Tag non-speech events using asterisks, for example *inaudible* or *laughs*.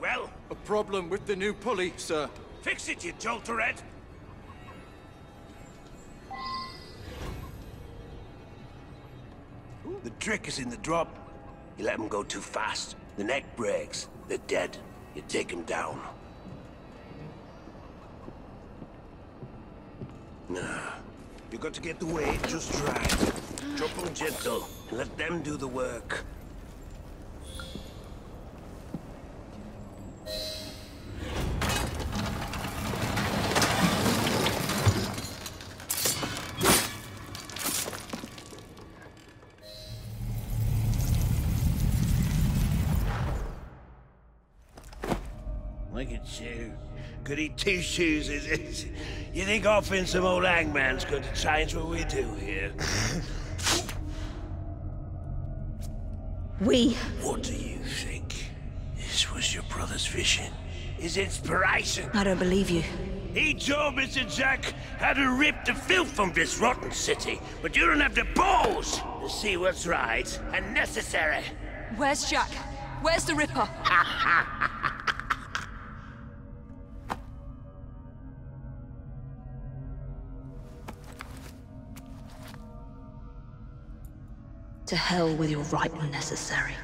Well, A problem with the new pulley, sir. fix it, you jolterhead! The trick is in the drop. You let them go too fast. The neck breaks. They're dead. You take them down. Nah. You got to get the weight just right. Them gentle let them do the work. Look at you. Goody two shoes, is it? You think offering some old hangman's going to change what we do here? *laughs* We. What do you think? This was your brother's vision. His inspiration. I don't believe you. He told Mr. Jack how to rip the filth from this rotten city, but you don't have the balls to see what's right and necessary. Where's Jack? Where's the Ripper? To hell with your right and necessary.